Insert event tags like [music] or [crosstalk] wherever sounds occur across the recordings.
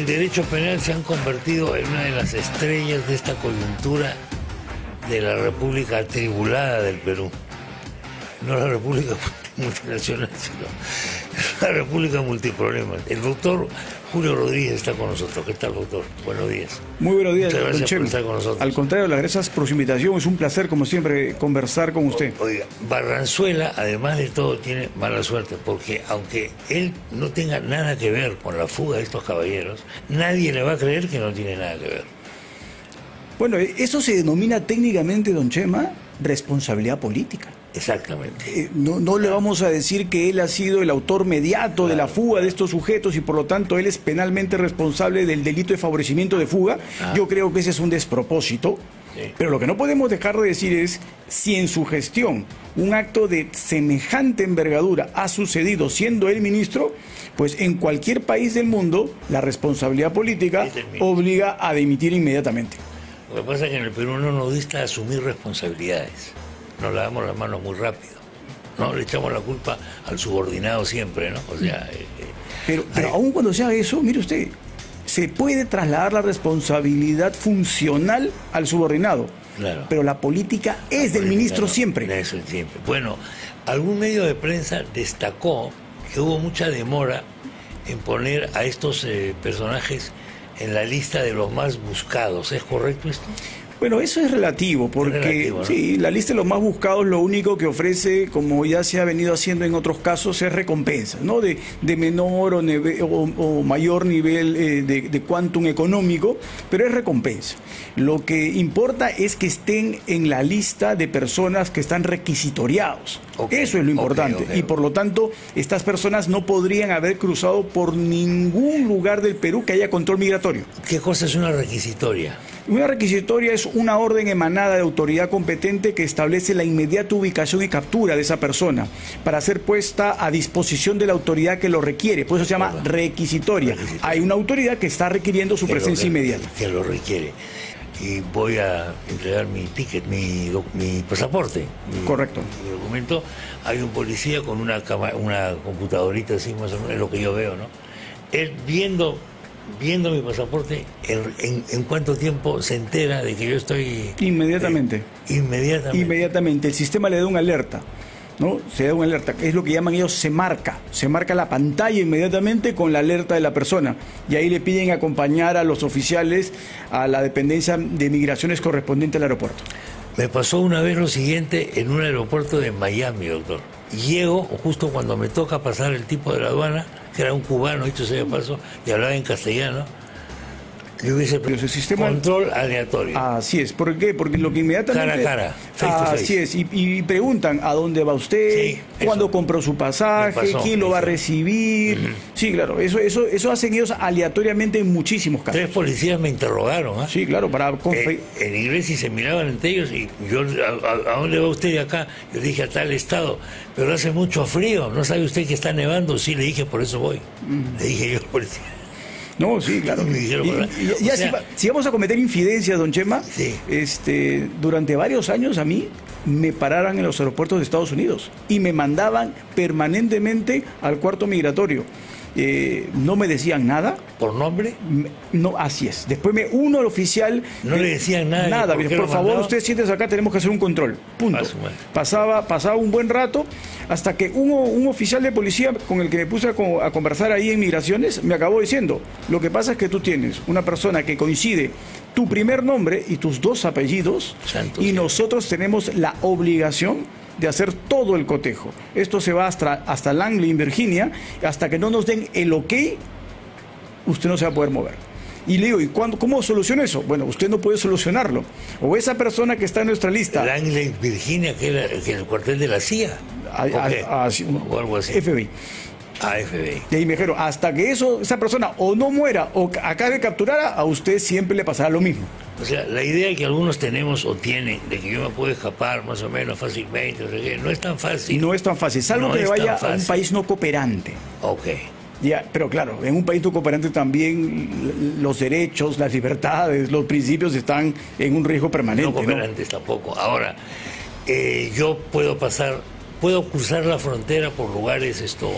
el derecho penal se han convertido en una de las estrellas de esta coyuntura de la República atribulada del Perú. No la República [laughs] multinacional, sino la República multiproblemas. El doctor Julio Rodríguez está con nosotros. ¿Qué tal, doctor? Buenos días. Muy buenos días, Muchas gracias por Chema. estar con nosotros. Al contrario, las gracias por su invitación. Es un placer, como siempre, conversar con usted. Oiga, Barranzuela, además de todo, tiene mala suerte, porque aunque él no tenga nada que ver con la fuga de estos caballeros, nadie le va a creer que no tiene nada que ver. Bueno, eso se denomina técnicamente, don Chema, responsabilidad política. Exactamente. Eh, No, no le vamos a decir que él ha sido el autor mediato de la fuga de estos sujetos y por lo tanto él es penalmente responsable del delito de favorecimiento de fuga. Yo creo que ese es un despropósito. Sí. Pero lo que no podemos dejar de decir es si en su gestión un acto de semejante envergadura ha sucedido siendo él ministro, pues en cualquier país del mundo la responsabilidad política obliga a dimitir inmediatamente. Lo que pasa es que en el Perú no nos gusta asumir responsabilidades. Nos lavamos las manos muy rápido. No le echamos la culpa al subordinado siempre, ¿no? O sea, eh, eh, Pero, pero Ay. aún cuando se haga eso, mire usted, se puede trasladar la responsabilidad funcional al subordinado. Claro. Pero la política es del ministro No, siempre. Eso siempre. Bueno, algún medio de prensa destacó que hubo mucha demora en poner a estos eh, personajes en la lista de los más buscados. ¿Es correcto esto? Bueno, eso es relativo, porque relativo, ¿no? sí, la lista de los más buscados lo único que ofrece, como ya se ha venido haciendo en otros casos, es recompensa, ¿no? De, de menor o, neve- o- o mayor nivel eh, de, de quantum económico, pero es recompensa. Lo que importa es que estén en la lista de personas que están requisitoriados. Eso es lo importante. Y por lo tanto, estas personas no podrían haber cruzado por ningún lugar del Perú que haya control migratorio. ¿Qué cosa es una requisitoria? Una requisitoria es una orden emanada de autoridad competente que establece la inmediata ubicación y captura de esa persona para ser puesta a disposición de la autoridad que lo requiere. Por eso se llama requisitoria. Requisitoria. Hay una autoridad que está requiriendo su que presencia inmediata. Que lo requiere. Y voy a entregar mi ticket, mi, mi pasaporte. mi- Correcto. Mi documento. Hay un policía con una, cama- una computadorita así, más o menos, es lo que yo veo, ¿no? Él viendo, viendo mi pasaporte, en, en- en cuánto tiempo se entera de que yo estoy... Inmediatamente. eh, inmediatamente. Inmediatamente. El sistema le da una alerta. Se da una alerta. Es lo que llaman ellos se marca. Se marca la pantalla inmediatamente con la alerta de la persona. Y ahí le piden acompañar a los oficiales a la dependencia de migraciones correspondiente al aeropuerto. Me pasó una vez lo siguiente en un aeropuerto de Miami, doctor. Llego justo cuando me toca pasar el tipo de la aduana, que era un cubano, dicho sea de paso, y hablaba en castellano. Hubiese sistema- control aleatorio. Así es. ¿Por qué? Porque lo que inmediatamente... Cara a cara, face to Así es. Y, y preguntan a dónde va usted, Sí, cuándo compró su pasaje, pasó, quién lo va a recibir. Sí, claro. Eso, eso, eso hacen ellos aleatoriamente en muchísimos casos. Tres policías me interrogaron, ¿ah? Sí, claro, para Eh, en inglés y se miraban entre ellos y yo, ¿a, a- a dónde va usted de acá? Yo dije a tal estado, pero hace mucho frío, ¿no sabe usted que está nevando? Sí, le dije, por eso voy. Le dije yo al [laughs] policía. No, sí, claro. Ya sea- si, va- si vamos a cometer infidencias, don Chema, Sí. este, durante varios años a mí me pararan en los aeropuertos de Estados Unidos y me mandaban permanentemente al cuarto migratorio. Eh, no me decían nada, ¿Por nombre? no, así es. Después me uno al oficial. No le decían nada, Nada, ¿por por favor, usted siéntese acá, tenemos que hacer un control. Punto. A su madre. Pasaba, pasaba un buen rato hasta que un, un oficial de policía con el que me puse a, a conversar ahí en migraciones me acabó diciendo: Lo que pasa es que tú tienes una persona que coincide tu primer nombre y tus dos apellidos, y nosotros tenemos la obligación de hacer todo el cotejo. Esto se va hasta, hasta Langley, en Virginia, hasta que no nos den el ok, usted no se va a poder mover. Y le digo, ¿y cuándo, cómo soluciona eso? Bueno, usted no puede solucionarlo. O esa persona que está en nuestra lista, Langley, Virginia, que era el cuartel de la CIA. a- ¿O qué? a- a- o algo así. FBI. AFBI. Y ahí me dijeron, hasta que eso, esa persona o no muera o ca- acabe capturada, a usted siempre le pasará lo mismo. O sea, la idea que algunos tenemos o tienen de que yo me puedo escapar más o menos fácilmente, no, sé qué, no es tan fácil. No es tan fácil, salvo No que vaya a un país no cooperante. Ok. Ya, pero claro, en un país no cooperante también los derechos, las libertades, los principios están en un riesgo permanente. No ¿no? cooperantes tampoco. Ahora, eh, yo puedo pasar puedo cruzar la frontera por lugares esto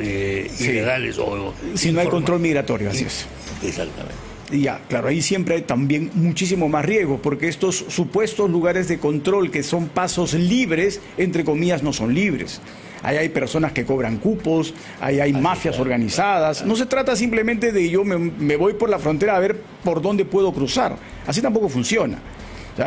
eh, ilegales o si no hay control migratorio, así es. Exactamente. Ya, claro, ahí siempre hay también muchísimo más riesgo, porque estos supuestos lugares de control que son pasos libres, entre comillas, no son libres. Ahí hay personas que cobran cupos, ahí hay mafias organizadas. No se trata simplemente de yo me, me voy por la frontera a ver por dónde puedo cruzar. Así tampoco funciona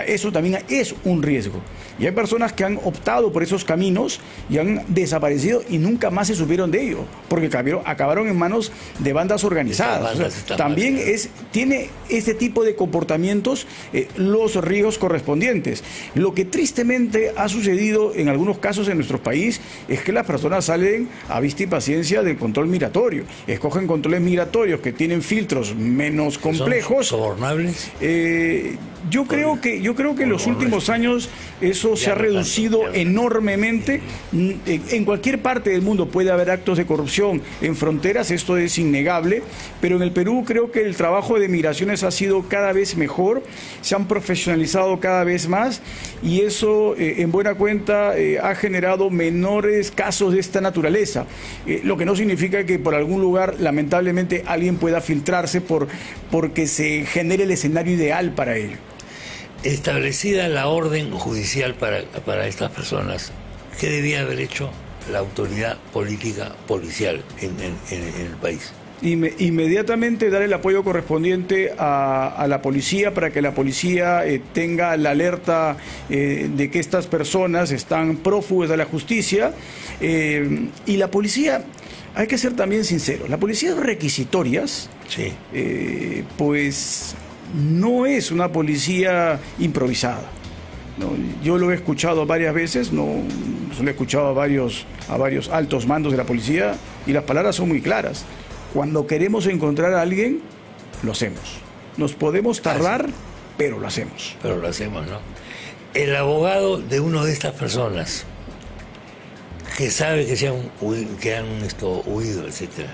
eso también es un riesgo. Y hay personas que han optado por esos caminos y han desaparecido y nunca más se supieron de ello, porque acabaron en manos de bandas organizadas. también es, tiene este tipo de comportamientos eh, los riesgos correspondientes. Lo que tristemente ha sucedido en algunos casos en nuestro país es que las personas salen a vista y paciencia del control migratorio. Escogen controles migratorios que tienen filtros menos complejos. ¿Sobornables? Eh, yo creo que yo creo que en los últimos años eso se ha reducido enormemente. Mm, en cualquier parte del mundo puede haber actos de corrupción. En fronteras, esto es innegable, pero en el Perú creo que el trabajo de migraciones ha sido cada vez mejor, se han profesionalizado cada vez más y eso eh, en buena cuenta eh, ha generado menores casos de esta naturaleza, eh, lo que no significa que por algún lugar lamentablemente alguien pueda filtrarse por porque se genere el escenario ideal para ello establecida la orden judicial para, para estas personas, ¿qué debía haber hecho la autoridad política policial en, el país? inmediatamente dar el apoyo correspondiente a, la policía para que la policía eh, tenga la alerta eh, de que estas personas están prófugas de la justicia eh, y la policía hay que ser también sinceros las policías requisitorias sí. pues no es una policía improvisada. yo lo he escuchado varias veces, no, lo he escuchado a varios, a varios altos mandos de la policía y las palabras son muy claras. Cuando queremos encontrar a alguien, lo hacemos. Nos podemos tardar, pero lo hacemos. Pero lo hacemos, ¿no? El abogado de una de estas personas que sabe que, se han, que han esto, huido, etcétera,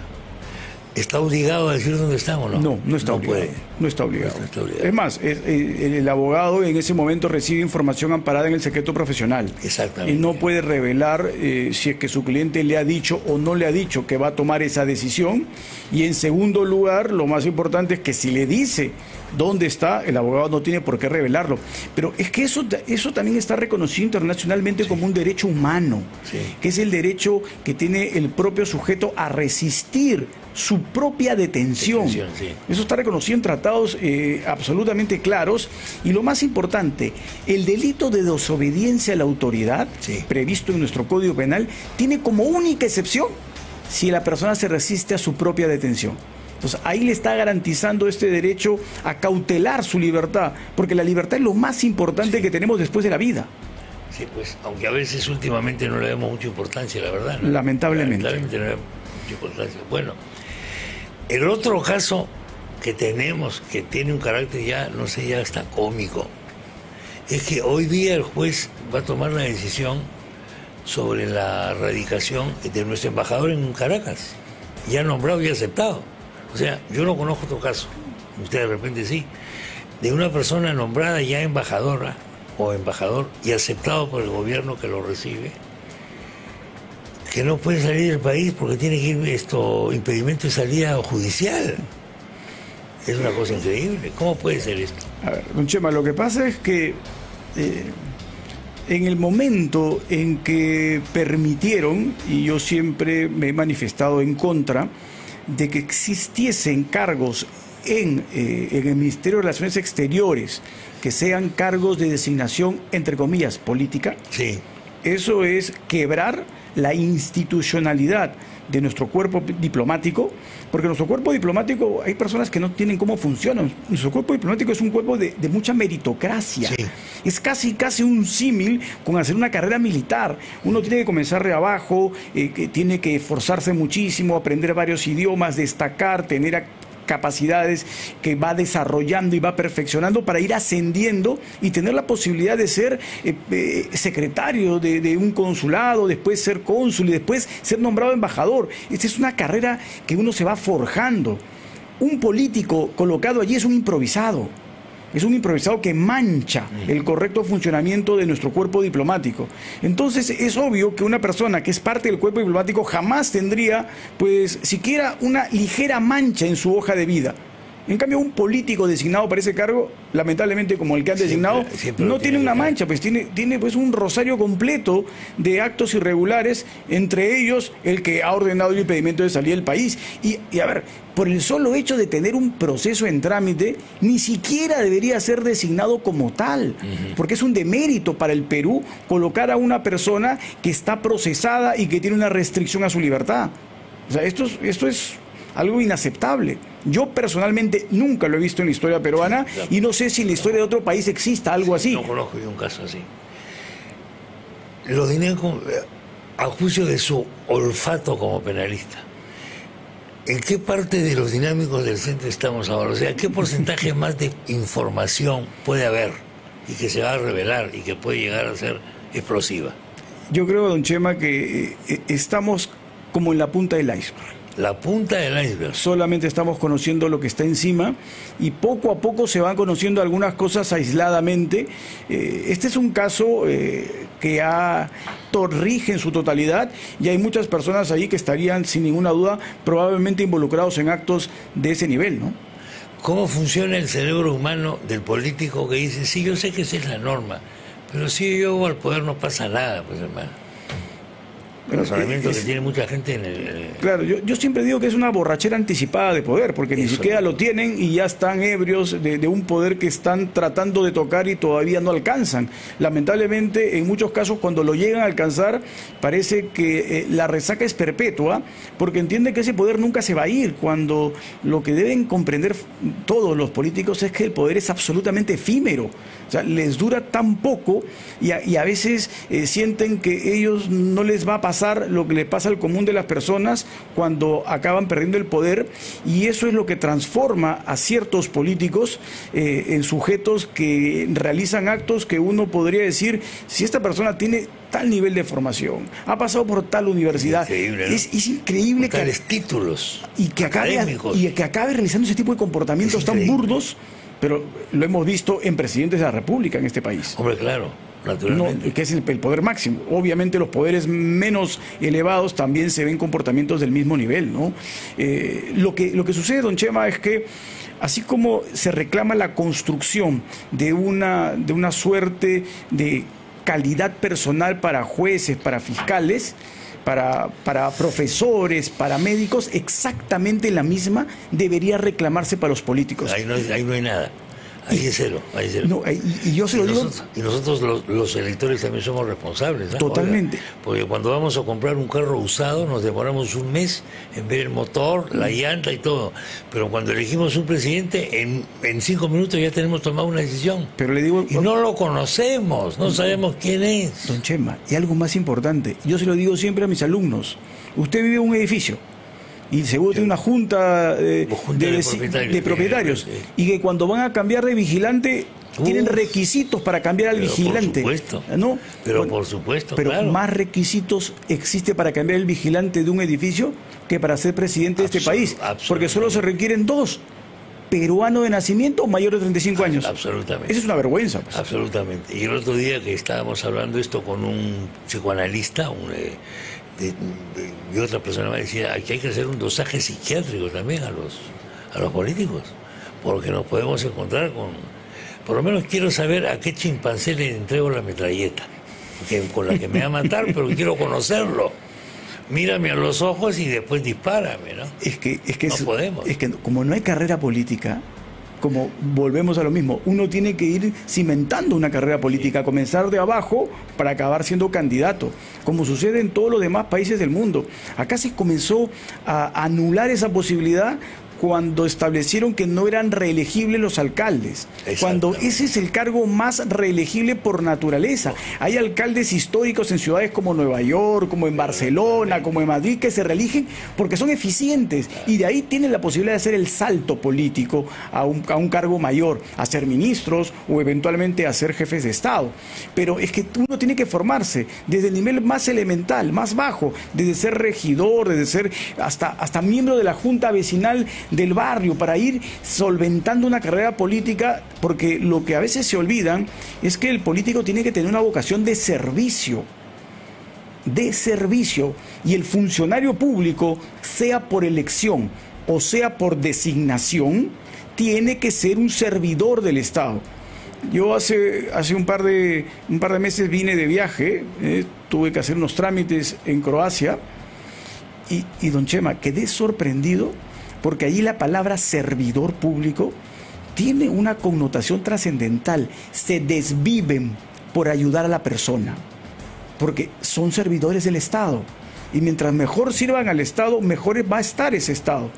¿Está obligado a decir dónde estamos, no? No, no está, obligado, no está obligado. Es más, el, abogado en ese momento recibe información amparada en el secreto profesional. Exactamente. Y no puede revelar eh, si es que su cliente le ha dicho o no le ha dicho que va a tomar esa decisión. Y en segundo lugar, lo más importante es que si le dice dónde está, el abogado no tiene por qué revelarlo. Pero es que eso, eso también está reconocido internacionalmente como un derecho humano, que es el derecho que tiene el propio sujeto a resistir su propia detención. Eso está reconocido en tratados eh, absolutamente claros. Y lo más importante, el delito de desobediencia a la autoridad, previsto en nuestro Código Penal, tiene como única excepción si la persona se resiste a su propia detención. Entonces ahí le está garantizando este derecho a cautelar su libertad, porque la libertad es lo más importante que tenemos después de la vida. Sí, pues, aunque a veces últimamente no le damos mucha importancia, la verdad. Lamentablemente. Lamentablemente no le damos mucha importancia. Bueno, el otro caso que tenemos, que tiene un carácter ya, no sé, ya está cómico, es que hoy día el juez va a tomar la decisión sobre la radicación de nuestro embajador en Caracas, ya nombrado y aceptado. O sea, yo no conozco otro caso, usted de repente sí, de una persona nombrada ya embajadora o embajador y aceptado por el gobierno que lo recibe, que no puede salir del país porque tiene que ir esto, impedimento de salida judicial. Es una cosa increíble. ¿Cómo puede ser esto? A ver, don Chema, lo que pasa es que eh, en el momento en que permitieron, y yo siempre me he manifestado en contra, de que existiesen cargos en, eh, en el Ministerio de Relaciones Exteriores que sean cargos de designación, entre comillas, política, sí. Eso es quebrar la institucionalidad de nuestro cuerpo diplomático, porque nuestro cuerpo diplomático hay personas que no tienen cómo funciona. Nuestro cuerpo diplomático es un cuerpo de, mucha meritocracia. Es casi, casi un símil con hacer una carrera militar. Uno tiene que comenzar de abajo, eh, que tiene que esforzarse muchísimo, aprender varios idiomas, destacar, tener capacidades que va desarrollando y va perfeccionando para ir ascendiendo y tener la posibilidad de ser eh, eh, secretario de, un consulado, después ser cónsul y después ser nombrado embajador. Esta es una carrera que uno se va forjando. Un político colocado allí es un improvisado. Es un improvisado que mancha el correcto funcionamiento de nuestro cuerpo diplomático. Entonces es obvio que una persona que es parte del cuerpo diplomático jamás tendría, pues, siquiera una ligera mancha en su hoja de vida. En cambio, un político designado para ese cargo, lamentablemente como el que han designado, no tiene, una mancha, pues tiene, tiene pues un rosario completo de actos irregulares, entre ellos el que ha ordenado el impedimento de salir del país. Y, a ver, por el solo hecho de tener un proceso en trámite, ni siquiera debería ser designado como tal, porque es un demérito para el Perú colocar a una persona que está procesada y que tiene una restricción a su libertad. O sea, esto, esto es algo inaceptable. Yo personalmente nunca lo he visto en la historia peruana y no sé si en la historia de otro país exista algo así. No conozco yo un caso así. Lo dirían a juicio de su olfato como penalista. ¿En qué parte de los dinámicos del centro estamos ahora? O sea, ¿qué porcentaje [laughs] más de información puede haber y que se va a revelar y que puede llegar a ser explosiva? Yo creo, don Chema, que eh, estamos como en la punta del iceberg la punta del iceberg. Solamente estamos conociendo lo que está encima y poco a poco se van conociendo algunas cosas aisladamente. Eh, este es un caso eh, que ha rige en su totalidad y hay muchas personas ahí que estarían sin ninguna duda probablemente involucrados en actos de ese nivel, ¿no? ¿Cómo funciona el cerebro humano del político que dice, sí, yo sé que esa es la norma, pero si yo al poder no pasa nada, pues hermano? Que tiene mucha gente en el... Claro, yo, yo, siempre digo que es una borrachera anticipada de poder, porque ni siquiera lo tienen y ya están ebrios de, un poder que están tratando de tocar y todavía no alcanzan. Lamentablemente, en muchos casos, cuando lo llegan a alcanzar, parece que eh, la resaca es perpetua, porque entienden que ese poder nunca se va a ir, cuando lo que deben comprender todos los políticos es que el poder es absolutamente efímero. O sea, les dura tan poco y a, veces eh, sienten que ellos no les va a pasar lo que le pasa al común de las personas cuando acaban perdiendo el poder y eso es lo que transforma a ciertos políticos eh, en sujetos que realizan actos que uno podría decir, si esta persona tiene tal nivel de formación, ha pasado por tal universidad, es, increíble que... títulos y que, acabe, y que acabe realizando ese tipo de comportamientos tan burdos, pero lo hemos visto en presidentes de la República en este país. Hombre, claro. No, que es el, poder máximo. Obviamente los poderes menos elevados también se ven comportamientos del mismo nivel, ¿no? Eh, lo, que, lo que sucede, don Chema, es que así como se reclama la construcción de una, de una suerte de calidad personal para jueces, para fiscales, para, para, profesores, para médicos, exactamente la misma debería reclamarse para los políticos. Ahí no, ahí no hay nada. Ahí es cero, ahí es cero. y, yo se lo digo. Nosotros, y nosotros los, electores también somos responsables. Totalmente. porque cuando vamos a comprar un carro usado nos demoramos un mes en ver el motor, la llanta y todo. Pero cuando elegimos un presidente, en, en cinco minutos ya tenemos tomado una decisión. Pero le digo. Y no lo conocemos, no sabemos quién es. Don Chema, y algo más importante, yo se lo digo siempre a mis alumnos. Usted vive en un edificio y seguro tiene una junta, eh, de, propietarios, y que cuando van a cambiar de vigilante tienen requisitos para cambiar al vigilante. Por supuesto. ¿no? Pero por supuesto. Pero más requisitos existe para cambiar el vigilante de un edificio que para ser presidente de este país. Porque solo se requieren dos. Peruano de nacimiento o mayor de 35 años. Absolutamente. Esa es una vergüenza. Pues. Absolutamente. Y el otro día que estábamos hablando esto con un psicoanalista, un, eh, y otra persona me decía, aquí hay que hacer un dosaje psiquiátrico también a los, a los políticos, porque nos podemos encontrar con... Por lo menos quiero saber a qué chimpancé le entrego la metralleta, que, con la que me va a matar, pero quiero conocerlo. Mírame a los ojos y después dispárame, ¿no? Es que, es que no podemos. Es que como no hay carrera política, como volvemos a lo mismo, uno tiene que ir cimentando una carrera política, comenzar de abajo para acabar siendo candidato, como sucede en todos los demás países del mundo. Acá se comenzó a anular esa posibilidad cuando establecieron que no eran reelegibles los alcaldes, cuando ese es el cargo más reelegible por naturaleza. Hay alcaldes históricos en ciudades como Nueva York, como en Barcelona, como en Madrid, que se reeligen porque son eficientes y de ahí tienen la posibilidad de hacer el salto político a un, a un cargo mayor, a ser ministros o eventualmente a ser jefes de Estado. Pero es que uno tiene que formarse desde el nivel más elemental, más bajo, desde ser regidor, desde ser hasta, hasta miembro de la junta vecinal del barrio, para ir solventando una carrera política, porque lo que a veces se olvidan es que el político tiene que tener una vocación de servicio de servicio y el funcionario público, sea por elección o sea por designación, tiene que ser un servidor del Estado. Yo hace, hace un, par de, un par de meses vine de viaje, eh, tuve que hacer unos trámites en Croacia y, y, don Chema, quedé sorprendido porque allí la palabra servidor público tiene una connotación trascendental, se desviven por ayudar a la persona, porque son servidores del Estado y mientras mejor sirvan al Estado, mejor va a estar ese Estado.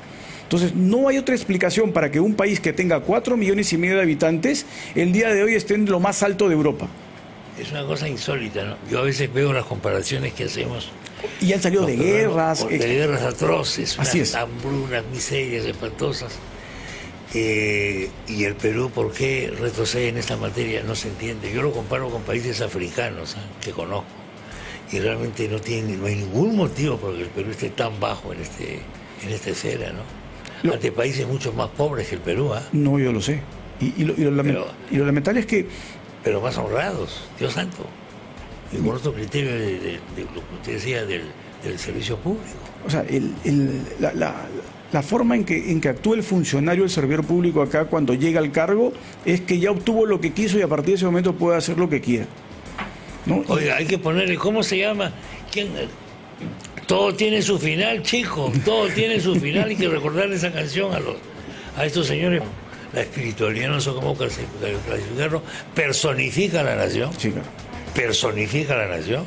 Entonces, no hay otra explicación para que un país que tenga cuatro millones y medio de habitantes, el día de hoy esté en lo más alto de Europa. Es una cosa insólita, ¿no? Yo a veces veo las comparaciones que hacemos. Y han salido de guerras. De guerras atroces, Así unas hambrunas, miserias espantosas. Eh, y el Perú, ¿por qué retrocede en esta materia? No se entiende. Yo lo comparo con países africanos ¿eh? que conozco. Y realmente no, tiene, no hay ningún motivo por que el Perú esté tan bajo en, este, en esta esfera, ¿no? Lo, ante países mucho más pobres que el Perú. ¿eh? No, yo lo sé. Y, y, lo, y, lo pero, y, lo, lamentable es que... Pero más honrados, Dios santo. Y con otro criterio de, de, de, lo que usted decía del, del servicio público. O sea, el, el, la, la, la, forma en que, en que actúa el funcionario, el servidor público acá cuando llega al cargo es que ya obtuvo lo que quiso y a partir de ese momento puede hacer lo que quiera. ¿no? Oiga, hay que ponerle, ¿cómo se llama? ¿Quién? Todo tiene su final, chico, todo tiene su final. Hay que recordar esa canción a los a estos señores. La espiritualidad, no sé cómo clasificarlo, personifica a la nación. Sí, claro. Personifica a la nación.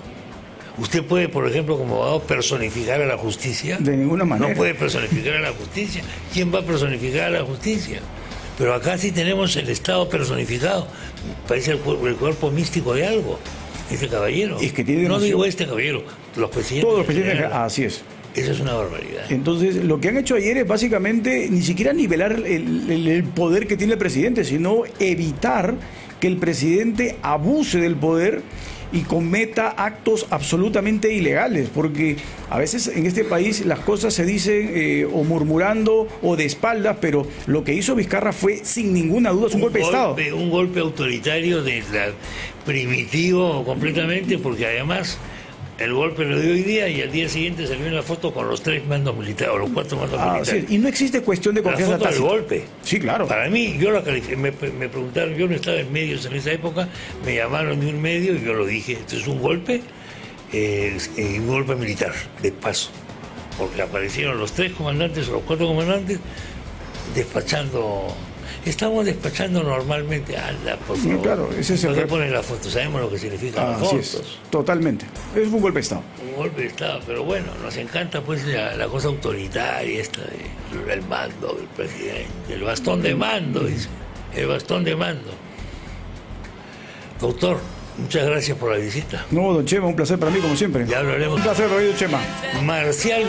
Usted puede, por ejemplo, como abogado, personificar a la justicia. De ninguna manera. No puede personificar a la justicia. ¿Quién va a personificar a la justicia? Pero acá sí tenemos el Estado personificado. Parece el, el cuerpo místico de algo este caballero. Es que tiene no digo este caballero, los presidentes. Todos los presidentes, así es. Eso es una barbaridad. Entonces, lo que han hecho ayer es básicamente ni siquiera nivelar el, el, el, poder que tiene el presidente, sino evitar que el presidente abuse del poder y cometa actos absolutamente ilegales, porque a veces en este país las cosas se dicen eh, o murmurando o de espaldas, pero lo que hizo Vizcarra fue sin ninguna duda un, un golpe, golpe, de Estado. Un golpe autoritario de la, primitivo completamente, porque además el golpe lo dio hoy día y al día siguiente salió en la foto con los tres mandos militares o los cuatro mandos ah, militares. Sí. Y no existe cuestión de confianza. La foto del golpe. Sí, claro. Para mí, yo la califiqué, me, me, preguntaron, yo no estaba en medios en esa época, me llamaron de un medio y yo lo dije, esto es un golpe, eh, un golpe militar, de paso. Porque aparecieron los tres comandantes o los cuatro comandantes despachando Estamos despachando normalmente. Anda, por favor. No, claro, ese es el. ¿Por ponen la foto? Sabemos lo que significan ah, las fotos. Es, totalmente. Es un golpe de Estado. Un golpe de Estado, pero bueno, nos encanta pues la, la cosa autoritaria esta de, mando del presidente, el bastón de mando, dice. El bastón de mando. Doctor, Muchas gracias por la visita. No, don Chema, un placer para mí como siempre. Ya hablaremos. Un placer, don Chema. Marcial